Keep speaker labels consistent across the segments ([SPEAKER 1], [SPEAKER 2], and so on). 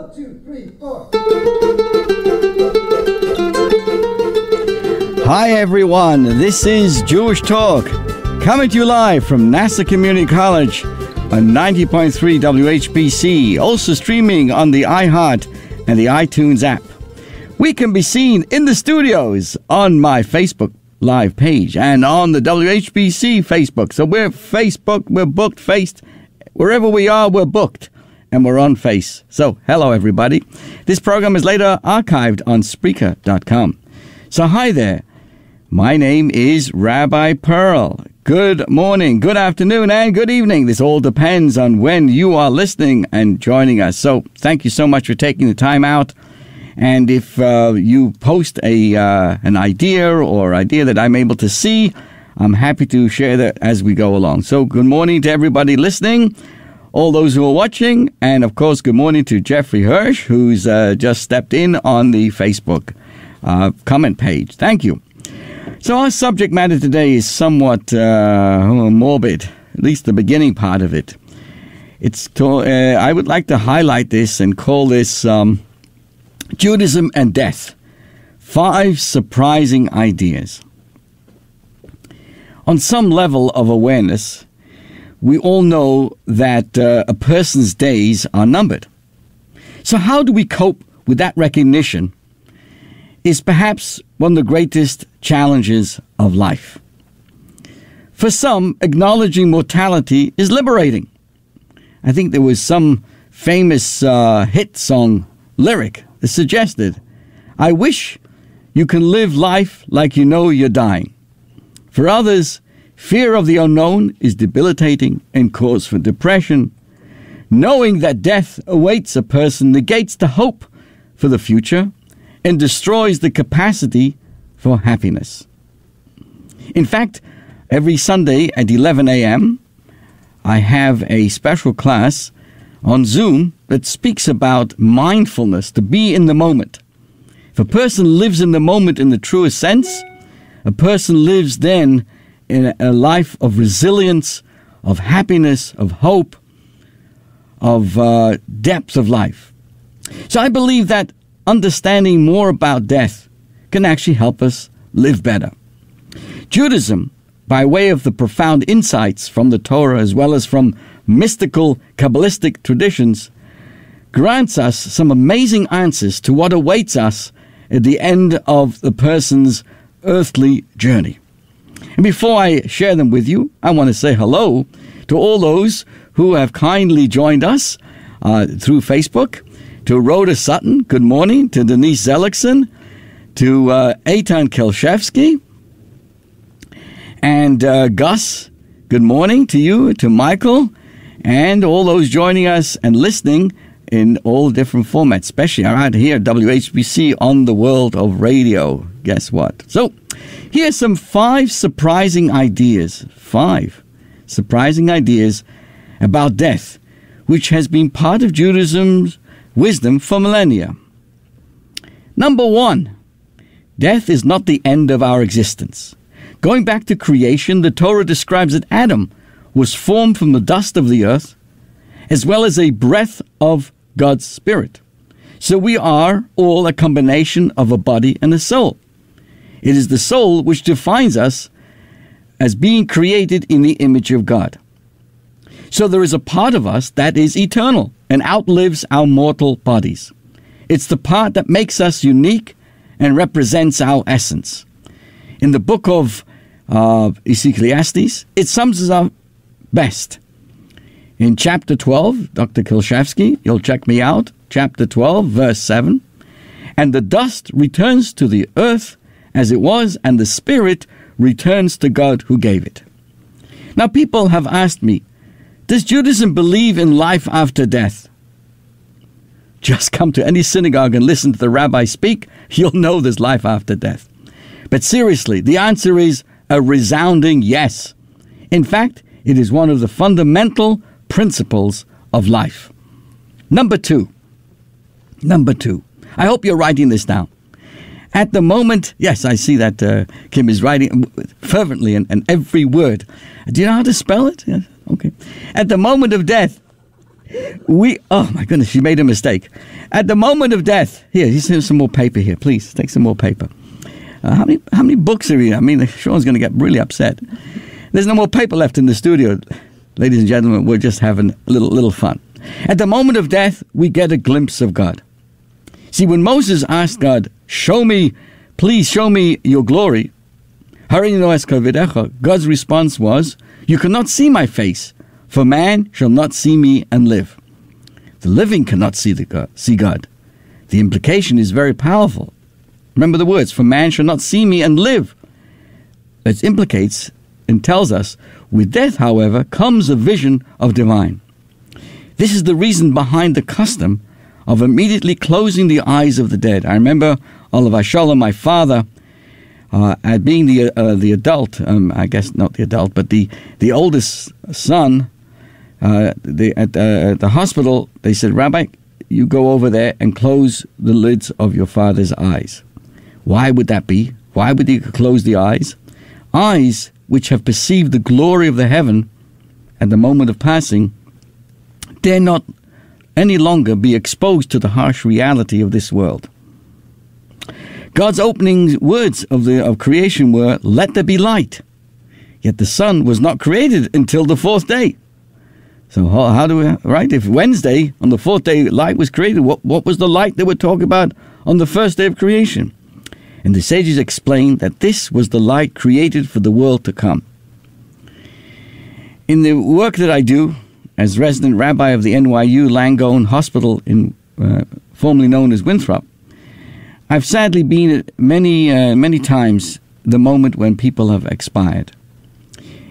[SPEAKER 1] One, two, three, four.
[SPEAKER 2] Hi everyone, this is Jewish Talk, coming to you live from Nassau Community College on 90.3 WHPC, also streaming on the iHeart and the iTunes app. We can be seen in the studios on my Facebook live page and on the WHPC Facebook. So we're Facebook, we're booked, faced. Wherever we are, we're booked and we're on face. So hello everybody. This program is later archived on Spreaker.com. So hi there. My name is Rabbi Perl. Good morning, good afternoon, and good evening. This all depends on when you are listening and joining us. So, thank you so much for taking the time out. And if uh, you post a uh, an idea or idea that I'm able to see, I'm happy to share that as we go along. So, good morning to everybody listening, all those who are watching, and of course, good morning to Jeffrey Hirsch, who's uh, just stepped in on the Facebook uh, comment page. Thank you. So, our subject matter today is somewhat uh, morbid, at least the beginning part of it. It's to, uh, I would like to highlight this and call this um, Judaism and Death Five Surprising Ideas. On some level of awareness, we all know that uh, a person's days are numbered. So, how do we cope with that recognition? Is perhaps one of the greatest challenges of life. For some, acknowledging mortality is liberating. I think there was some famous uh, hit song lyric that suggested, I wish you can live life like you know you're dying. For others, fear of the unknown is debilitating and cause for depression. Knowing that death awaits a person negates the hope for the future and destroys the capacity for happiness. In fact, every Sunday at 11 a.m., I have a special class on Zoom that speaks about mindfulness, to be in the moment. If a person lives in the moment in the truest sense, a person lives then in a life of resilience, of happiness, of hope, of uh, depth of life. So I believe that understanding more about death can actually help us live better. Judaism, by way of the profound insights from the Torah as well as from mystical Kabbalistic traditions, grants us some amazing answers to what awaits us at the end of the person's earthly journey. And before I share them with you, I want to say hello to all those who have kindly joined us uh, through Facebook. To Rhoda Sutton, good morning. To Denise Zellickson, to uh, Eitan Kelshevsky, and uh, Gus, good morning to you, to Michael, and all those joining us and listening in all different formats, especially around here WHPC on the world of radio. Guess what? So, here's some five surprising ideas. Five surprising ideas about death, which has been part of Judaism's wisdom for millennia. Number one, death is not the end of our existence. Going back to creation, the Torah describes that Adam was formed from the dust of the earth, as well as a breath of God's Spirit. So we are all a combination of a body and a soul. It is the soul which defines us as being created in the image of God. So there is a part of us that is eternal and outlives our mortal bodies. It's the part that makes us unique and represents our essence. In the book of uh, Ecclesiastes, it sums us up best. In chapter 12, Dr. Kilshevsky, you'll check me out, chapter 12, verse 7, and the dust returns to the earth as it was, and the spirit returns to God who gave it. Now, people have asked me, does Judaism believe in life after death? Just come to any synagogue and listen to the rabbi speak, you'll know there's life after death. But seriously, the answer is a resounding yes. In fact, it is one of the fundamental principles of life. Number two. Number two. I hope you're writing this down. At the moment, yes, I see that uh, Kim is writing fervently and, and every word. Do you know how to spell it? Yes. Okay. At the moment of death, we, oh my goodness, she made a mistake. At the moment of death, here, here's some more paper here. Please take some more paper. Uh, how many how many books are you? I mean, Sean's going to get really upset. There's no more paper left in the studio, ladies and gentlemen. We're just having a little little fun. At the moment of death, we get a glimpse of God. See, when Moses asked God, "Show me, please show me your glory," God's response was, "You cannot see my face, for man shall not see me and live." The living cannot see the God, see God. The implication is very powerful. Remember the words, for man shall not see me and live. It implicates and tells us, with death, however, comes a vision of divine. This is the reason behind the custom of immediately closing the eyes of the dead. I remember alav hashalom, my father, uh, at being the uh, the adult, um, I guess not the adult, but the the oldest son, uh, the, at, uh, at the hospital, they said, Rabbi, you go over there and close the lids of your father's eyes. Why would that be? Why would he close the eyes? Eyes which have perceived the glory of the heaven at the moment of passing dare not any longer be exposed to the harsh reality of this world. God's opening words of the of creation were, "Let there be light." Yet the sun was not created until the fourth day. So how, how, do we right? If Wednesday on the fourth day light was created, what what was the light that we're talking about on the first day of creation? And the sages explained that this was the light created for the world to come. In the work that I do as resident rabbi of the NYU Langone Hospital, in uh, formerly known as Winthrop, I've sadly been at many, uh, many times the moment when people have expired.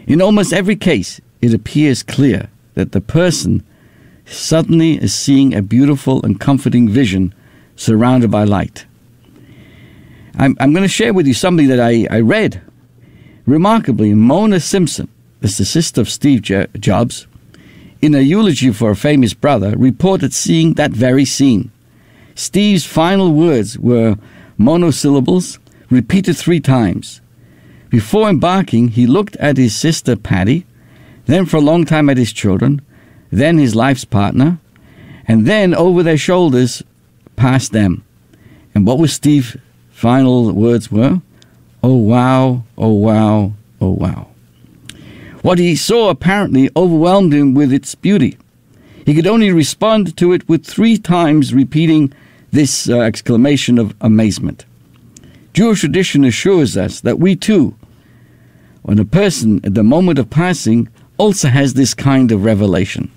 [SPEAKER 2] In almost every case, it appears clear that the person suddenly is seeing a beautiful and comforting vision surrounded by light. I'm, I'm going to share with you something that I, I read. Remarkably, Mona Simpson, the sister of Steve Jobs, in a eulogy for a famous brother, reported seeing that very scene. Steve's final words were monosyllables, repeated three times. Before embarking, he looked at his sister Patty, then for a long time at his children, then his life's partner, and then over their shoulders past them. And what was Steve's final words were, Oh wow, oh wow, oh wow. What he saw apparently overwhelmed him with its beauty. He could only respond to it with three times repeating this uh, exclamation of amazement. Jewish tradition assures us that we too, when a person at the moment of passing also has this kind of revelation.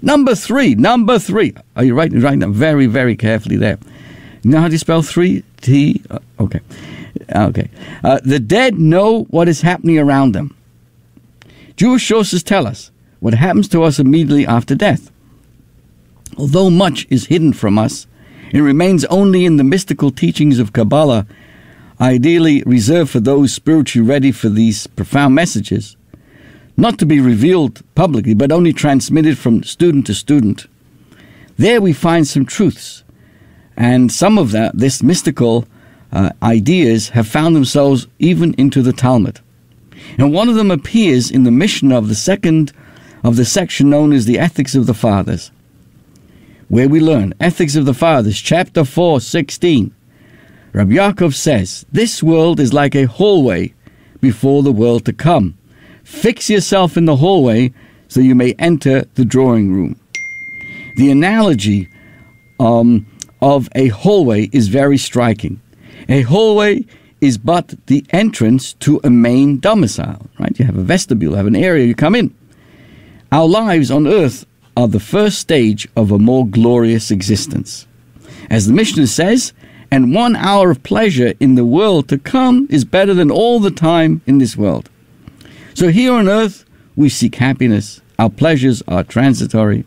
[SPEAKER 2] Number three, number three. Are you writing right now? Very, very carefully there. You know how to spell three? T. Uh, okay. Okay. Uh, the dead know what is happening around them. Jewish sources tell us what happens to us immediately after death. Although much is hidden from us, it remains only in the mystical teachings of Kabbalah, ideally reserved for those spiritually ready for these profound messages, not to be revealed publicly, but only transmitted from student to student. There we find some truths and some of that, this mystical uh, ideas have found themselves even into the Talmud. And one of them appears in the Mishnah of the second of the section known as the Ethics of the Fathers, where we learn Ethics of the Fathers, chapter 4, 16. Rabbi Yaakov says, This world is like a hallway before the world to come. Fix yourself in the hallway so you may enter the drawing room. The analogy um, of a hallway is very striking. A hallway is but the entrance to a main domicile, right? You have a vestibule, you have an area you come in. Our lives on earth are the first stage of a more glorious existence. As the Mishnah says, and one hour of pleasure in the world to come is better than all the time in this world. So here on earth, we seek happiness. Our pleasures are transitory.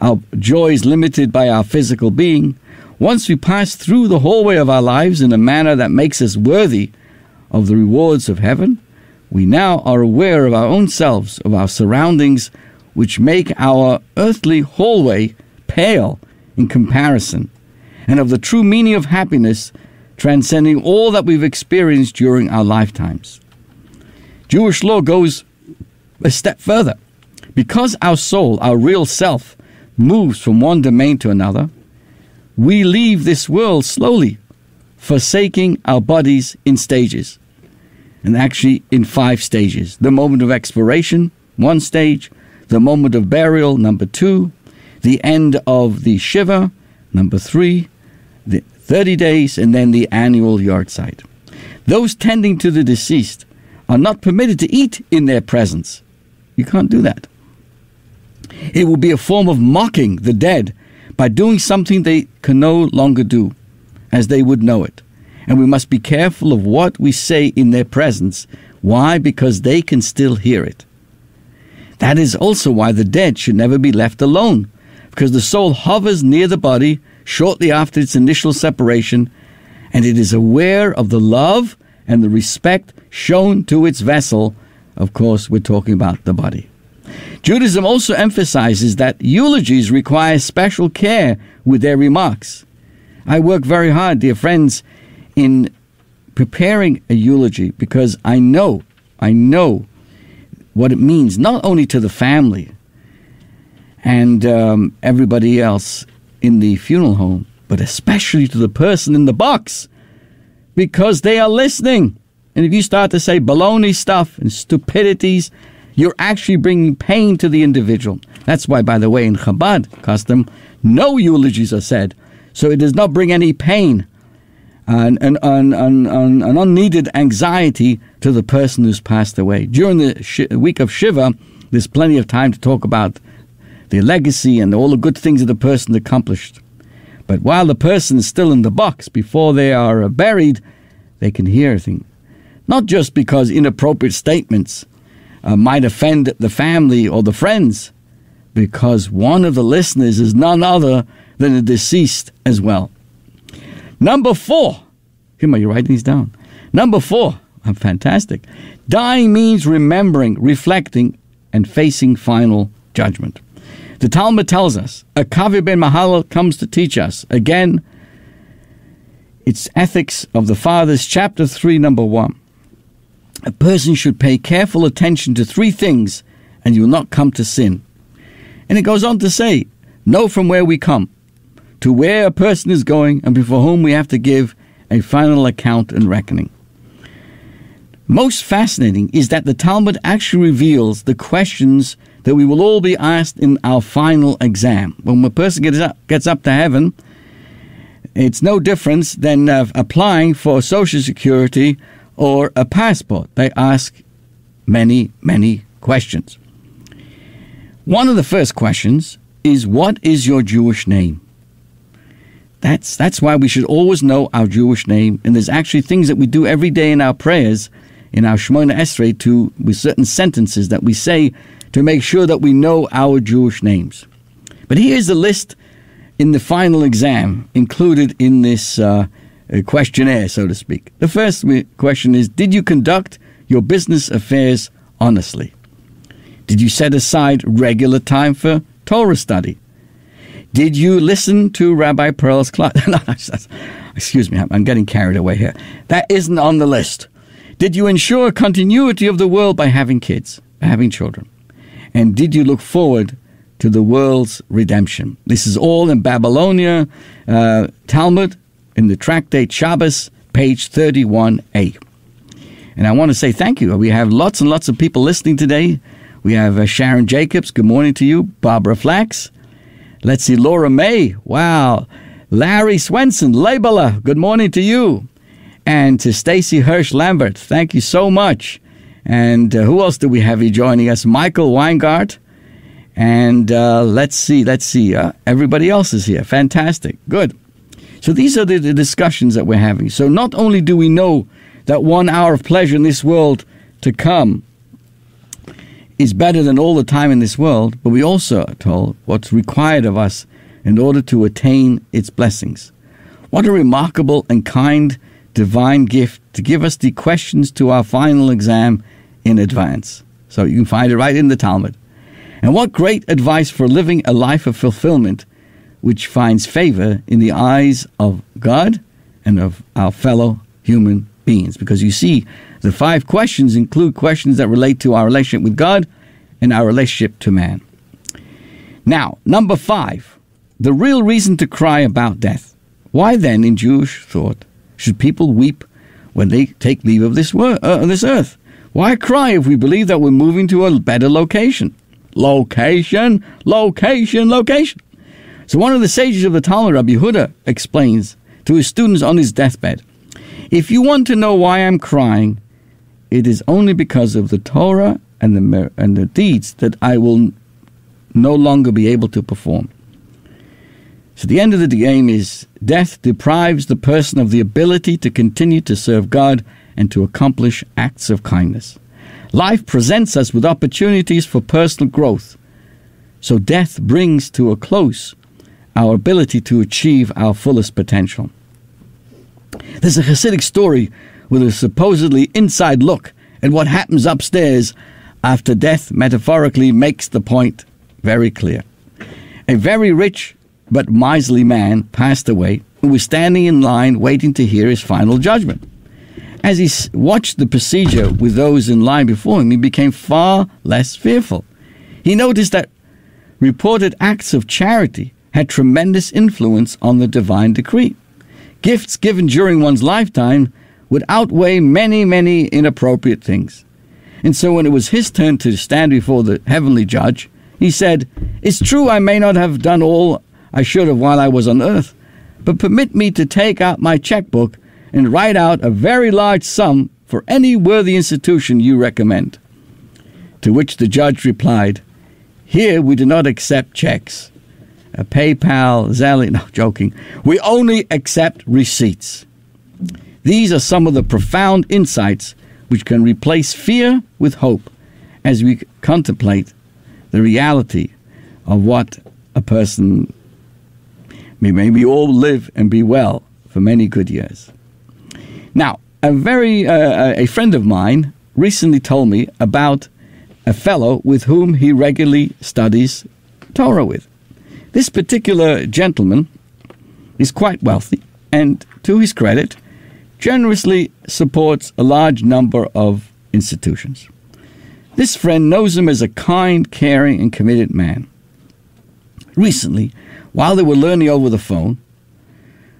[SPEAKER 2] Our joy is limited by our physical being. Once we pass through the hallway of our lives in a manner that makes us worthy of the rewards of heaven, we now are aware of our own selves, of our surroundings, which make our earthly hallway pale in comparison, and of the true meaning of happiness transcending all that we've experienced during our lifetimes. Jewish law goes a step further. Because our soul, our real self, moves from one domain to another, we leave this world slowly, forsaking our bodies in stages. And actually, in five stages the moment of expiration, one stage, the moment of burial, number two, the end of the Shiva, number three, the 30 days, and then the annual yahrzeit. Those tending to the deceased are not permitted to eat in their presence. You can't do that. It will be a form of mocking the dead by doing something they can no longer do, as they would know it. And we must be careful of what we say in their presence. Why? Because they can still hear it. That is also why the dead should never be left alone, because the soul hovers near the body shortly after its initial separation, and it is aware of the love and the respect shown to its vessel. Of course, we're talking about the body. Judaism also emphasizes that eulogies require special care with their remarks. I work very hard, dear friends, in preparing a eulogy because I know, I know what it means, not only to the family and um, everybody else in the funeral home, but especially to the person in the box because they are listening. And if you start to say baloney stuff and stupidities, you're actually bringing pain to the individual. That's why, by the way, in Chabad custom, no eulogies are said. So it does not bring any pain and an, an, an, an, unneeded anxiety to the person who's passed away. During the week of Shiva, there's plenty of time to talk about the legacy and all the good things that the person accomplished. But while the person is still in the box before they are buried, they can hear things. Not just because inappropriate statements uh, might offend the family or the friends, because one of the listeners is none other than the deceased as well. Number four, on, you're writing these down. Number four, I'm fantastic. Dying means remembering, reflecting, and facing final judgment. The Talmud tells us, Akavya ben Mahalalel comes to teach us, again, it's Ethics of the Fathers, chapter 3, number 1. A person should pay careful attention to three things, and you will not come to sin. And it goes on to say, know from where we come, to where a person is going, and before whom we have to give a final account and reckoning. Most fascinating is that the Talmud actually reveals the questions that we will all be asked in our final exam. When a person gets up, gets up to heaven, it's no difference than uh, applying for Social Security or a passport. They ask many, many questions. One of the first questions is What is your Jewish name? That's, that's why we should always know our Jewish name. And there's actually things that we do every day in our prayers, in our Shemona Esrei, to, with certain sentences that we say to make sure that we know our Jewish names. But here's the list in the final exam included in this uh, questionnaire, so to speak. The first question is Did you conduct your business affairs honestly? Did you set aside regular time for Torah study? Did you listen to Rabbi Perl's class? excuse me, I'm getting carried away here. That isn't on the list. Did you ensure continuity of the world by having kids, by having children? And did you look forward to the world's redemption? This is all in Babylonia, uh, Talmud, in the tractate Shabbos, page 31a. And I want to say thank you. We have lots and lots of people listening today. We have uh, Sharon Jacobs. Good morning to you. Barbara Flax. Let's see, Laura May. Wow. Larry Swenson, Labeler. Good morning to you. And to Stacy Hirsch Lambert. Thank you so much. And uh, who else do we have here joining us? Michael Weingart. And uh, let's see, let's see. Uh, everybody else is here. Fantastic. Good. So these are the, the discussions that we're having. So not only do we know that one hour of pleasure in this world to come is better than all the time in this world, but we also are told what's required of us in order to attain its blessings. What a remarkable and kind divine gift to give us the questions to our final exam in advance. So you can find it right in the Talmud. And what great advice for living a life of fulfillment which finds favor in the eyes of God and of our fellow human beings. Because you see, the five questions include questions that relate to our relationship with God and our relationship to man. Now, number five, the real reason to cry about death. Why then, in Jewish thought, should people weep when they take leave of this, wor- uh, this earth? Why cry if we believe that we're moving to a better location? Location, location, location. So one of the sages of the Talmud, Rabbi Yehuda, explains to his students on his deathbed, if you want to know why I'm crying, it is only because of the Torah and the, and the deeds that I will no longer be able to perform. So the end of the game is death deprives the person of the ability to continue to serve God and to accomplish acts of kindness. Life presents us with opportunities for personal growth. So death brings to a close our ability to achieve our fullest potential. There's a Hasidic story with a supposedly inside look at what happens upstairs after death metaphorically makes the point very clear. A very rich but miserly man passed away who was standing in line waiting to hear his final judgment. As he watched the procedure with those in line before him, he became far less fearful. He noticed that reported acts of charity had tremendous influence on the divine decree. Gifts given during one's lifetime would outweigh many, many inappropriate things. And so when it was his turn to stand before the heavenly judge, he said, It's true I may not have done all I should have while I was on earth, but permit me to take out my checkbook and write out a very large sum for any worthy institution you recommend. To which the judge replied, Here we do not accept checks PayPal, Zelle. No, joking. We only accept receipts. These are some of the profound insights which can replace fear with hope as we contemplate the reality of what a person may maybe all live and be well for many good years. Now, a very uh, a friend of mine recently told me about a fellow with whom he regularly studies Torah with. This particular gentleman is quite wealthy and, to his credit, generously supports a large number of institutions. This friend knows him as a kind, caring, and committed man. Recently, while they were learning over the phone,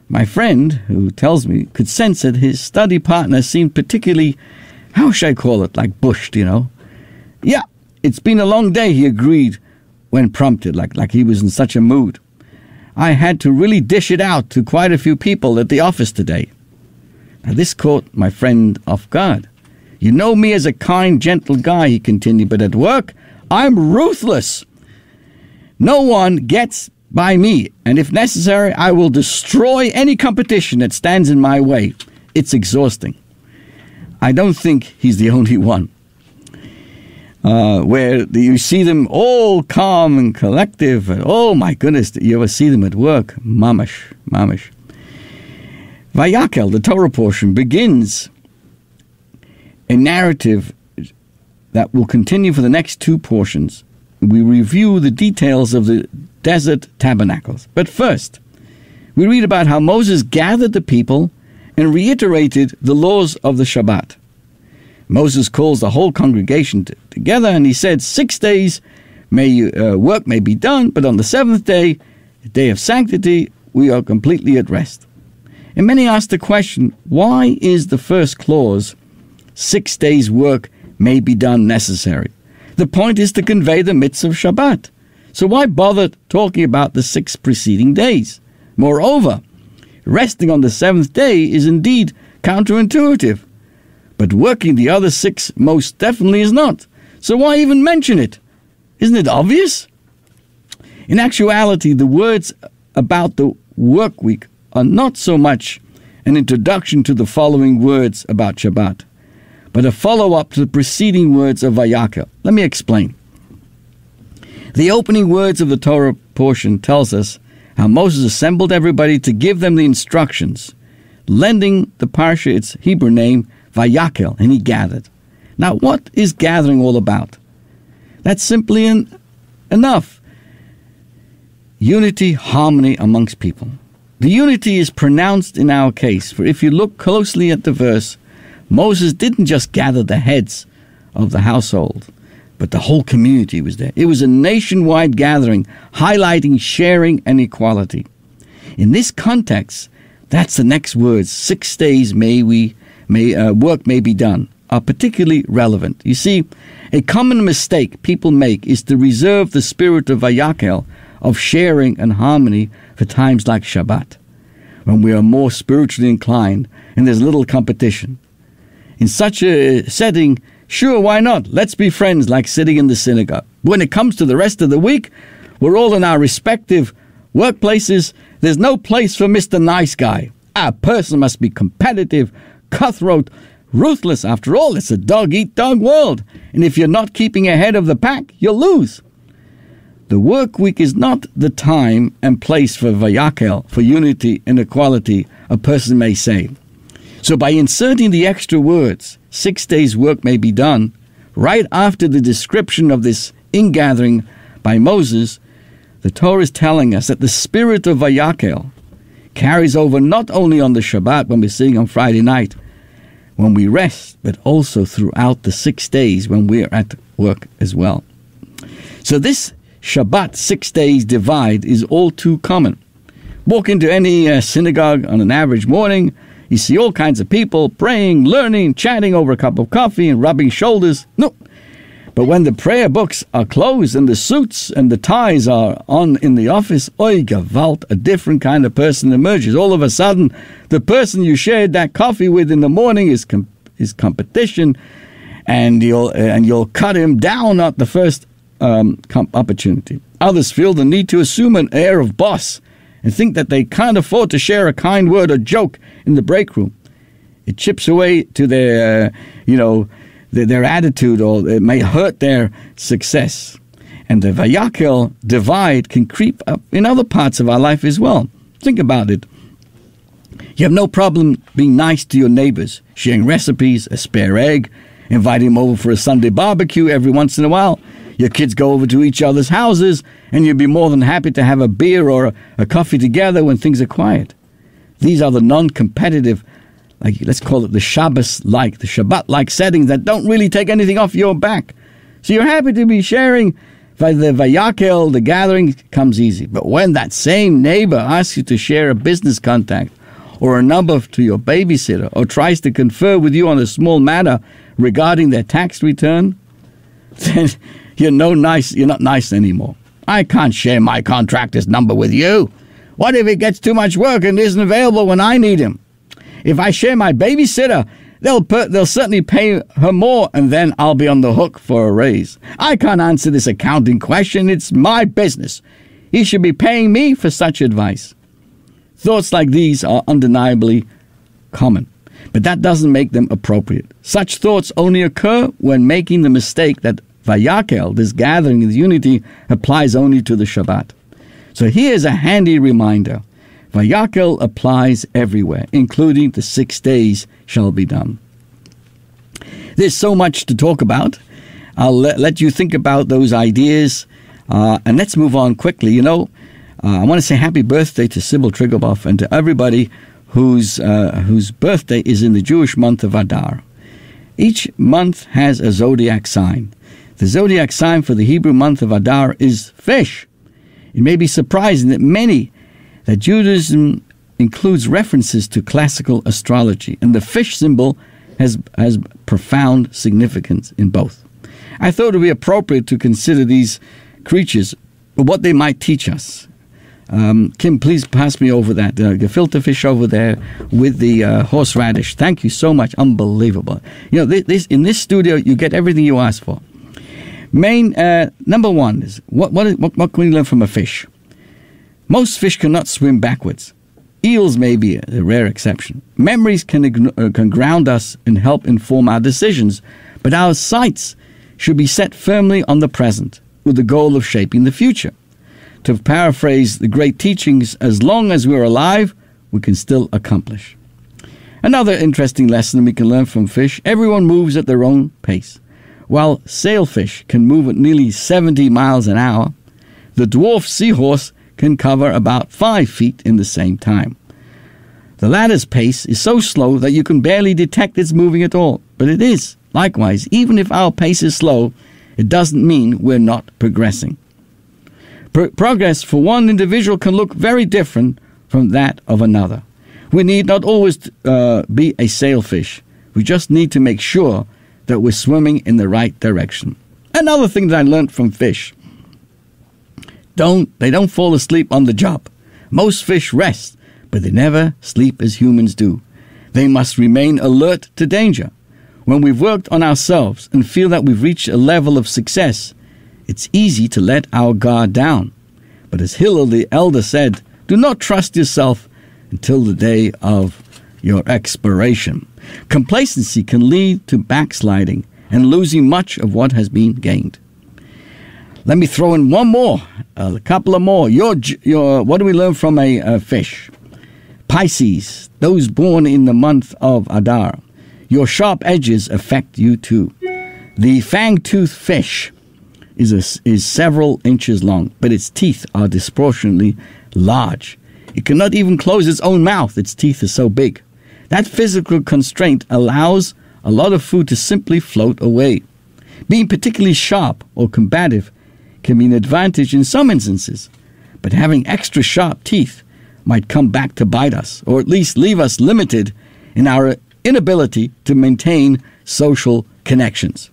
[SPEAKER 2] my friend, who tells me, could sense that his study partner seemed particularly, how should I call it, like bushed, you know? Yeah, it's been a long day, he agreed when prompted, like, like he was in such a mood. I had to really dish it out to quite a few people at the office today. Now, this caught my friend off guard. You know me as a kind, gentle guy, he continued, but at work, I'm ruthless. No one gets by me, and if necessary, I will destroy any competition that stands in my way. It's exhausting. I don't think he's the only one uh, where you see them all calm and collective. And, oh my goodness, you ever see them at work? Mamish, mamish. Vayakel, the Torah portion, begins a narrative that will continue for the next two portions. We review the details of the desert tabernacles. But first, we read about how Moses gathered the people and reiterated the laws of the Shabbat. Moses calls the whole congregation t- together and he said, Six days may uh, work may be done, but on the seventh day, day of sanctity, we are completely at rest. And many ask the question, why is the first clause, six days' work may be done necessary? The point is to convey the mitzvah of Shabbat. So why bother talking about the six preceding days? Moreover, resting on the seventh day is indeed counterintuitive but working the other six most definitely is not. So why even mention it? Isn't it obvious? In actuality, the words about the work week are not so much an introduction to the following words about Shabbat, but a follow up to the preceding words of Vayakel. Let me explain. The opening words of the Torah portion tells us how Moses assembled everybody to give them the instructions, lending the parsha its Hebrew name Vayakel, and he gathered. Now, what is gathering all about? That's simply an, enough. Unity, harmony amongst people. The unity is pronounced in our case, for if you look closely at the verse, Moses didn't just gather the heads of the household, but the whole community was there. It was a nationwide gathering highlighting sharing and equality. In this context, that's the next words. Six days may we may uh, work may be done are particularly relevant. You see, a common mistake people make is to reserve the spirit of Vayakel, of sharing and harmony, for times like Shabbat, when we are more spiritually inclined and there's little competition. In such a setting, sure, why not? Let's be friends like sitting in the synagogue. When it comes to the rest of the week, we're all in our respective workplaces. There's no place for Mr. Nice Guy. Our person must be competitive, cutthroat, ruthless. After all, it's a dog eat dog world. And if you're not keeping ahead of the pack, you'll lose. The work week is not the time and place for vayakel, for unity and equality, a person may say. So by inserting the extra words, six days' work may be done, right after the description of this ingathering by Moses, the Torah is telling us that the spirit of Vayakel carries over not only on the Shabbat when we're on Friday night, when we rest, but also throughout the six days when we're at work as well. So this Shabbat six days divide is all too common. Walk into any uh, synagogue on an average morning, you see all kinds of people praying, learning, chatting over a cup of coffee, and rubbing shoulders. No. But when the prayer books are closed and the suits and the ties are on in the office, oi gewalt, a different kind of person emerges. All of a sudden, the person you shared that coffee with in the morning is com- is competition, and you'll and you'll cut him down at the first um, opportunity. Others feel the need to assume an air of boss and think that they can't afford to share a kind word or joke in the break room. It chips away to their, you know, their, their, attitude, or it may hurt their success. And the Vayakel divide can creep up in other parts of our life as well. Think about it. You have no problem being nice to your neighbors, sharing recipes, a spare egg, inviting them over for a Sunday barbecue every once in a while. Your kids go over to each other's houses, and you'd be more than happy to have a beer or a, a coffee together when things are quiet. These are the non competitive, like let's call it the Shabbos like, the Shabbat like settings that don't really take anything off your back. So you're happy to be sharing. The Vayakel, the gathering comes easy. But when that same neighbor asks you to share a business contact or a number to your babysitter or tries to confer with you on a small matter regarding their tax return, then you're no nice. You're not nice anymore. I can't share my contractor's number with you. What if he gets too much work and isn't available when I need him? If I share my babysitter, they'll put, they'll certainly pay her more, and then I'll be on the hook for a raise. I can't answer this accounting question. It's my business. He should be paying me for such advice. Thoughts like these are undeniably common, but that doesn't make them appropriate. Such thoughts only occur when making the mistake that Vayakel, this gathering of unity, applies only to the Shabbat. So here's a handy reminder. Vayakel applies everywhere, including the six days shall be done. There's so much to talk about. I'll let, let you think about those ideas. Uh, and let's move on quickly. You know, uh, I want to say happy birthday to Sybil Triguboff and to everybody whose, uh, whose birthday is in the Jewish month of Adar. Each month has a zodiac sign. The zodiac sign for the Hebrew month of Adar is fish. It may be surprising that many that Judaism includes references to classical astrology, and the fish symbol has has profound significance in both. I thought it would be appropriate to consider these creatures, what they might teach us. Um, Kim, please pass me over that uh, gefilte fish over there with the uh, horseradish. Thank you so much. Unbelievable. You know, this, this in this studio you get everything you ask for. Main uh, number one is what, what, what, what can we learn from a fish? Most fish cannot swim backwards. Eels may be a rare exception. Memories can, uh, can ground us and help inform our decisions, but our sights should be set firmly on the present with the goal of shaping the future. To paraphrase the great teachings, as long as we're alive, we can still accomplish. Another interesting lesson we can learn from fish everyone moves at their own pace. While sailfish can move at nearly 70 miles an hour, the dwarf seahorse can cover about 5 feet in the same time. The latter's pace is so slow that you can barely detect it's moving at all, but it is. Likewise, even if our pace is slow, it doesn't mean we're not progressing. Pro- progress for one individual can look very different from that of another. We need not always uh, be a sailfish. We just need to make sure that we're swimming in the right direction. Another thing that I learned from fish don't they don't fall asleep on the job. Most fish rest, but they never sleep as humans do. They must remain alert to danger. When we've worked on ourselves and feel that we've reached a level of success, it's easy to let our guard down. But as Hillel the elder said, do not trust yourself until the day of your expiration. Complacency can lead to backsliding and losing much of what has been gained. Let me throw in one more, a couple of more. Your, your, what do we learn from a, a fish? Pisces, those born in the month of Adar. Your sharp edges affect you too. The fang-toothed fish is, a, is several inches long, but its teeth are disproportionately large. It cannot even close its own mouth, its teeth are so big. That physical constraint allows a lot of food to simply float away. Being particularly sharp or combative can be an advantage in some instances, but having extra sharp teeth might come back to bite us, or at least leave us limited in our inability to maintain social connections.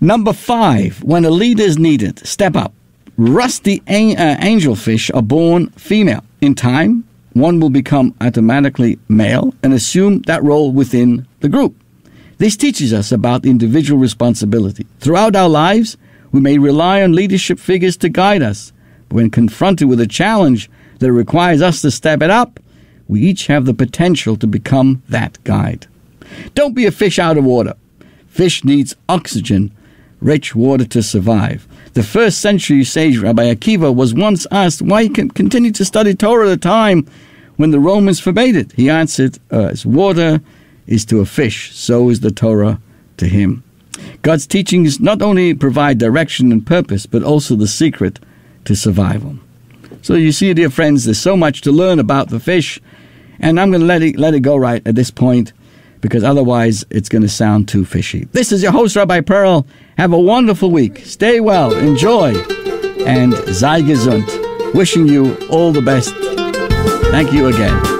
[SPEAKER 2] Number five, when a leader is needed, step up. Rusty uh, angelfish are born female. In time, one will become automatically male and assume that role within the group. This teaches us about individual responsibility. Throughout our lives, we may rely on leadership figures to guide us. But when confronted with a challenge that requires us to step it up, we each have the potential to become that guide. Don't be a fish out of water. Fish needs oxygen, rich water to survive. The first century sage Rabbi Akiva was once asked why he continued to study Torah at a time when the Romans forbade it. He answered, uh, As water is to a fish, so is the Torah to him. God's teachings not only provide direction and purpose, but also the secret to survival. So you see, dear friends, there's so much to learn about the fish, and I'm going to let it, let it go right at this point because otherwise it's going to sound too fishy. This is your host, Rabbi Perl. Have a wonderful week. Stay well, enjoy, and sei gesund. Wishing you all the best. Thank you again.